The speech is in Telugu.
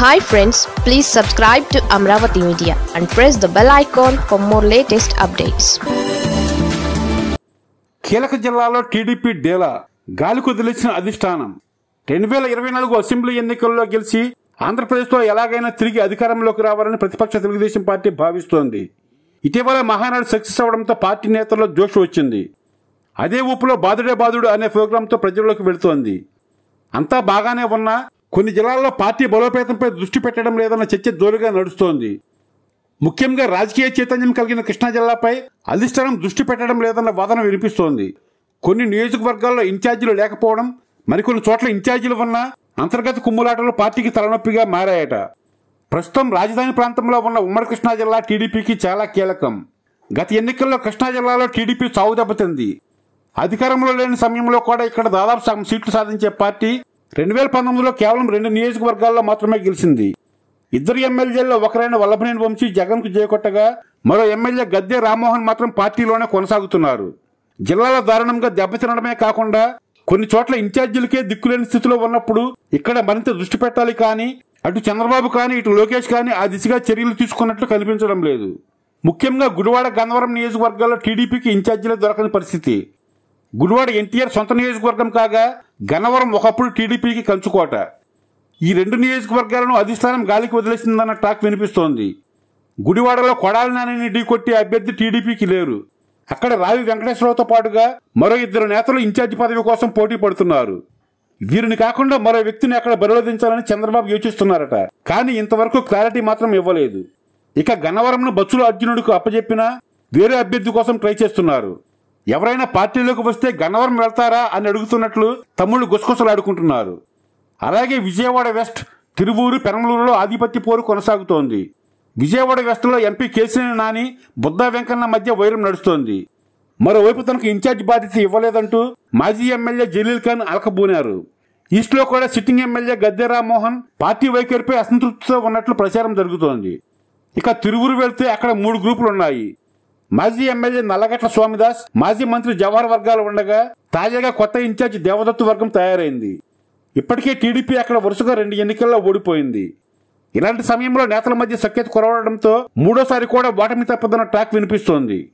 Hi friends please subscribe to Amaravati media and press the bell icon for more latest updates కీలక జిల్లాలో టీడీపీ డేలా గాలి కుదిలిచిన అధిష్టానం. రెండు వేల ఇరవై నాలుగు అసెంబ్లీ ఎన్నికల్లో గెలిచి ఆంధ్రప్రదేశ్లో ఎలాగైనా తిరిగి అధికారంలోకి రావాలని ప్రతిపక్ష తెలుగుదేశం పార్టీ భావిస్తోంది. ఇటీవల మహానాడు సక్సెస్ అవడంతో పార్టీ నేతల్లో జోష్ వచ్చింది. అదే ఊపులో బాదుడే బాదుడు అనే ప్రోగ్రాంతో ప్రజల్లోకి వెళుతోంది. అంతా బాగానే ఉన్నా కొన్ని జిల్లాల్లో పార్టీ బలోపేతంపై దృష్టి పెట్టడం లేదన్న చర్చ జోరుగా నడుస్తోంది. ముఖ్యంగా రాజకీయ చైతన్యం కలిగిన కృష్ణా జిల్లాపై అధిష్టానం దృష్టి పెట్టడం లేదన్న వాదన వినిపిస్తోంది. కొన్ని నియోజకవర్గాల్లో ఇన్ఛార్జీలు లేకపోవడం మరికొన్ని చోట్ల ఇన్ఛార్జీలు ఉన్న అంతర్గత కుమ్ములాటలు పార్టీకి తలనొప్పిగా మారాయట. ప్రస్తుతం రాజధాని ప్రాంతంలో ఉన్న ఉమ్మడి కృష్ణా జిల్లా టీడీపీకి చాలా కీలకం. గత ఎన్నికల్లో కృష్ణా జిల్లాలో టీడీపీ చావు దెబ్బతింది అధికారంలో లేని సమయంలో కూడా ఇక్కడ దాదాపు సగం సీట్లు సాధించే పార్టీ రెండు వేల పంతొమ్మిదిలో కేవలం రెండు నియోజకవర్గాల్లో మాత్రమే గెలిచింది. ఇద్దరు ఎమ్మెల్యేల్లో ఒకరైన వల్లభనేని వంశీ జగన్కు చేకొట్టగా మరో ఎమ్మెల్యే గద్దె రామ్మోహన్ మాత్రం పార్టీలోనే కొనసాగుతున్నారు. జిల్లాల దారుణంగా దెబ్బతినడమే కాకుండా కొన్ని చోట్ల ఇన్ఛార్జీలకే దిక్కులేని స్థితిలో ఉన్నప్పుడు ఇక్కడ మరింత దృష్టి పెట్టాలి కానీ అటు చంద్రబాబు కానీ ఇటు లోకేష్ కానీ ఆ దిశగా చర్యలు తీసుకున్నట్లు కనిపించడం లేదు. ముఖ్యంగా గుడివాడ గన్నవరం నియోజకవర్గాల్లో టీడీపీకి ఇన్ఛార్జీలే దొరకని పరిస్థితి. గుడివాడ ఎన్టీఆర్ సొంత నియోజకవర్గం కాగా గన్నవరం ఒకప్పుడు టీడీపీకి కంచుకోట. ఈ రెండు నియోజకవర్గాలను అధిష్టానం గాలికి వదిలేసిందన్న టాక్ వినిపిస్తోంది. గుడివాడలో కొడాలి నానిని ఢీకొట్టి అభ్యర్థి టీడీపీకి లేరు. అక్కడ రావి వెంకటేశ్వరరావుతో పాటుగా మరో ఇద్దరు నేతలు ఇన్ఛార్జి పదవి కోసం పోటీ పడుతున్నారు. వీరిని కాకుండా మరో వ్యక్తిని అక్కడ బరిలోదించాలని చంద్రబాబు యోచిస్తున్నారట. కానీ ఇంతవరకు క్లారిటీ మాత్రం ఇవ్వలేదు. ఇక గన్నవరంను బచ్చుల అర్జునుడికి అప్పజెప్పినా వేరే అభ్యర్థి కోసం ట్రై చేస్తున్నారు. ఎవరైనా పార్టీలోకి వస్తే గన్నవరం వెళ్తారా అని అడుగుతున్నట్లు తమ్ముళ్ళు గుసగుసలాడుకుంటున్నారు. అలాగే విజయవాడ వెస్ట్ తిరువూరు పెనమలూరులో ఆధిపత్య పోరు కొనసాగుతోంది. విజయవాడ వెస్ట్లో ఎంపీ కేసీని నాని బుద్ధ వెంకన్న మధ్య వైరం నడుస్తోంది. మరోవైపు తనకు ఇన్ఛార్జ్ బాధ్యత ఇవ్వలేదంటూ మాజీ ఎమ్మెల్యే జలీల్ ఖాన్ అలకబూనారు. ఈస్ట్లో కూడా sitting MLA Gadde Rammohan party వైఖరిపై అసంతృప్తితో ఉన్నట్లు ప్రచారం జరుగుతోంది. ఇక తిరువురు వెళ్తే అక్కడ మూడు గ్రూపులు ఉన్నాయి మాజీ ఎమ్మెల్యే నల్లగట్ల స్వామిదాస్ మాజీ మంత్రి జవహర్ వర్గాలు ఉండగా తాజాగా కొత్త ఇన్ఛార్జి దేవదత్తు వర్గం తయారైంది. ఇప్పటికే టీడీపీ అక్కడ వరుసగా రెండు ఎన్నికల్లో ఓడిపోయింది. ఇలాంటి సమయంలో నేతల మధ్య సఖ్యత కొరవడంతో మూడోసారి కూడా ఓటమి తప్పదన్న టాక్ వినిపిస్తోంది.